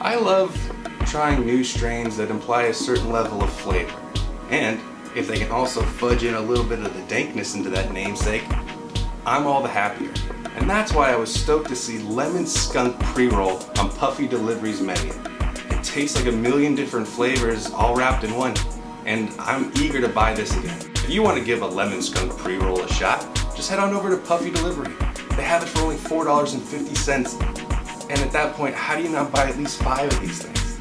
I love trying new strains that imply a certain level of flavor. And if they can also fudge in a little bit of the dankness into that namesake, I'm all the happier. And that's why I was stoked to see Lemon Skunk Pre-Roll on Puffy Delivery's menu. It tastes like a million different flavors all wrapped in one, and I'm eager to buy this again. If you want to give a Lemon Skunk Pre-Roll a shot, just head on over to Puffy Delivery. They have it for only $4.50. And at that point, how do you not buy at least five of these things?